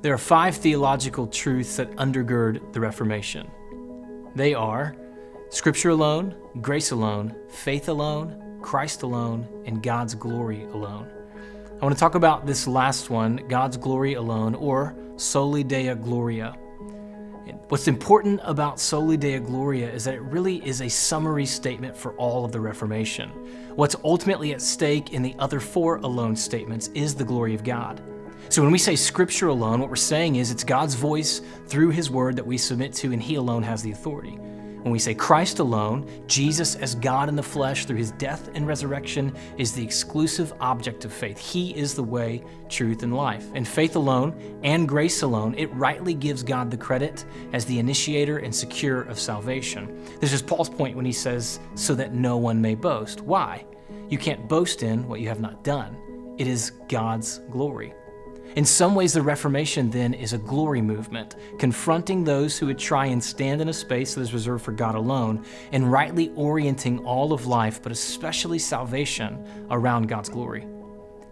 There are five theological truths that undergird the Reformation. They are Scripture alone, grace alone, faith alone, Christ alone, and God's glory alone. I want to talk about this last one, God's glory alone, or Soli Deo Gloria. What's important about Soli Deo Gloria is that it really is a summary statement for all of the Reformation. What's ultimately at stake in the other four alone statements is the glory of God. So when we say scripture alone, what we're saying is it's God's voice through his word that we submit to and he alone has the authority. When we say Christ alone, Jesus as God in the flesh through his death and resurrection is the exclusive object of faith. He is the way, truth, and life. And faith alone and grace alone, it rightly gives God the credit as the initiator and secure of salvation. This is Paul's point when he says, so that no one may boast. Why? You can't boast in what you have not done. It is God's glory. In some ways, the Reformation then is a glory movement, confronting those who would try and stand in a space that is reserved for God alone, and rightly orienting all of life, but especially salvation, around God's glory.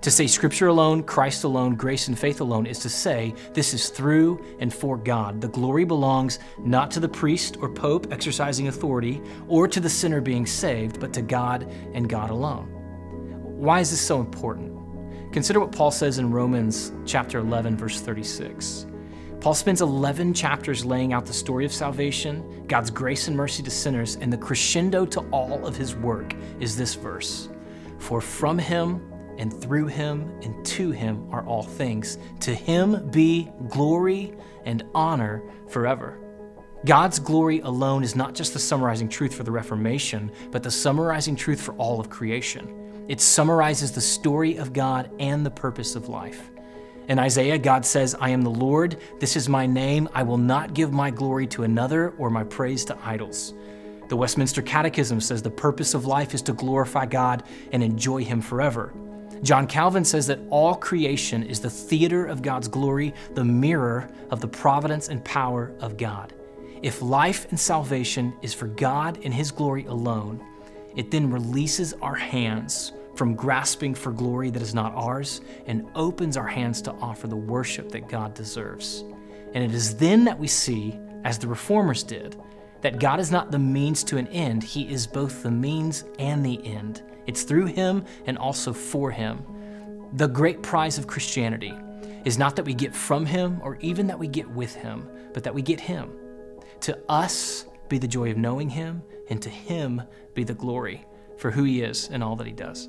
To say Scripture alone, Christ alone, grace and faith alone is to say this is through and for God. The glory belongs not to the priest or pope exercising authority or to the sinner being saved, but to God and God alone. Why is this so important? Consider what Paul says in Romans chapter 11 verse 36. Paul spends 11 chapters laying out the story of salvation, God's grace and mercy to sinners, and the crescendo to all of his work is this verse. For from him and through him and to him are all things. To him be glory and honor forever. God's glory alone is not just the summarizing truth for the Reformation, but the summarizing truth for all of creation. It summarizes the story of God and the purpose of life. In Isaiah, God says, I am the Lord, this is my name, I will not give my glory to another or my praise to idols. The Westminster Catechism says the purpose of life is to glorify God and enjoy Him forever. John Calvin says that all creation is the theater of God's glory, the mirror of the providence and power of God. If life and salvation is for God and His glory alone, it then releases our hands from grasping for glory that is not ours and opens our hands to offer the worship that God deserves. And it is then that we see, as the reformers did, that God is not the means to an end, He is both the means and the end. It's through Him and also for Him. The great prize of Christianity is not that we get from Him or even that we get with Him, but that we get Him. To us be the joy of knowing Him, and to Him be the glory for who He is and all that He does.